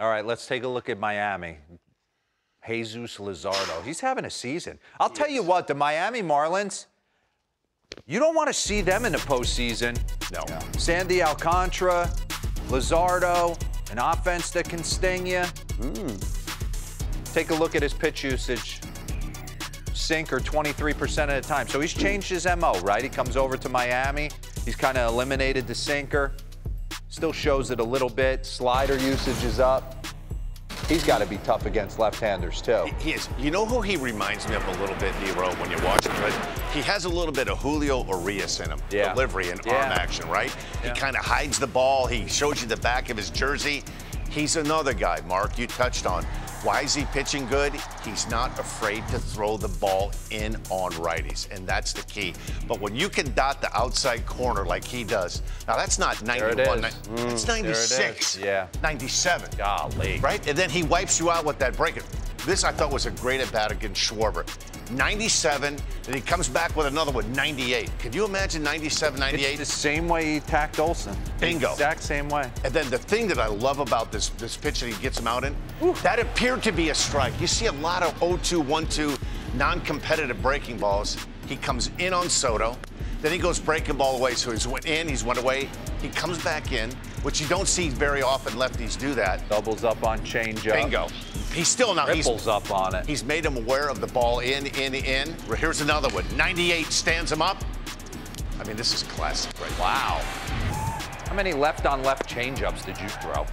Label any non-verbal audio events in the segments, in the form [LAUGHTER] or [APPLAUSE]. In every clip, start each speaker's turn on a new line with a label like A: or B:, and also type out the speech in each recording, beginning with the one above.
A: All right, let's take a look at Miami. Jesus Luzardo. He's having a season. I'll tell you what, the Miami Marlins, you don't want to see them in the postseason.
B: No.
A: Sandy Alcantara, Luzardo, an offense that can sting you. Mm. Take a look at his pitch usage. Sinker 23% of the time. So he's changed his MO, right? He comes over to Miami. He's kind of eliminated the sinker. Still shows it a little bit. Slider usage is up. He's got to be tough against left-handers too.
B: He is. You know who he reminds me of a little bit, Dero, when you watch him? Right? He has a little bit of Julio Urias in him.
A: Yeah.
B: Delivery and
A: Yeah.
B: arm action, right?
A: Yeah.
B: He kind of hides the ball. He shows you the back of his jersey. He's another guy, Mark, you touched on. Why is he pitching good? He's not afraid to throw the ball in on righties, and that's the key. But when you can dot the outside corner like he does, now that's not 91,
A: it is.
B: ni- it's mm,
A: there it
B: 96,
A: is. Yeah.
B: 97
A: Golly.
B: right? And then he wipes you out with that breaker. This I thought was a great at bat against Schwarber. 97, and he comes back with another one, 98. Could you imagine 97,
A: It's
B: 98?
A: the same way he attacked Olson.
B: Bingo.
A: Exact same way.
B: And then the thing that I love about this this pitch that he gets him out in, that appeared to be a strike. You see a lot of 0-2, 1-2 non-competitive breaking balls. He comes in on Soto, then he goes breaking ball away. So he's went in, he's went away. He comes back in, which you don't see very often. Lefties do that.
A: Doubles up on changeup.
B: Bingo. He's still not. He's,
A: Ripples up on it.
B: He's made him aware of the ball in, in, in. Here's another one. 98 stands him up. I mean, this is classic right
A: Wow. How many left-on-left changeups did you throw?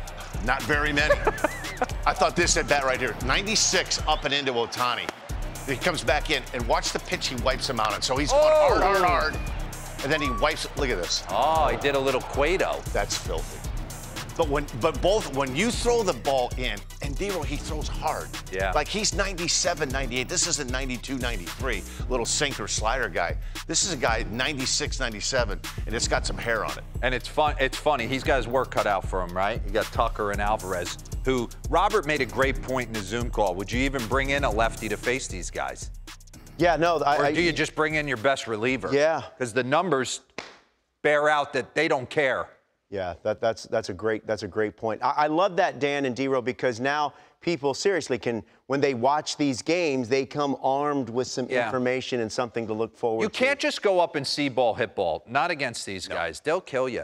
B: Not very many. [LAUGHS] I thought this at bat right here. 96 up and into Ohtani. He comes back in and watch the pitch he wipes him out on. So he's going hard, hard,
A: Oh.
B: hard. And then he wipes. Look at this.
A: Oh, he did a little Cueto.
B: That's filthy. But when, but both when you throw the ball in, and Dero he throws hard.
A: Yeah.
B: Like he's 97, 98. This isn't 92, 93. Little sinker slider guy. This is a guy 96, 97, and it's got some hair on it.
A: And it's fun. It's funny. He's got his work cut out for him, right? You got Tucker and Alvarez, who Robert made a great point in the Zoom call. Would you even bring in a lefty to face these guys,
C: Yeah, no, I,
A: or do you just bring in your best reliever?
C: Yeah.
A: Because the numbers bear out that they don't care.
C: Yeah, that, that's that's a great that's a great point. I, I love that Dan and Dero because now people seriously can when they watch these games they come armed with some
A: Yeah.
C: information and something to look forward
A: You
C: to.
A: You can't just go up and see ball, hit ball. Not against these guys. They'll kill you.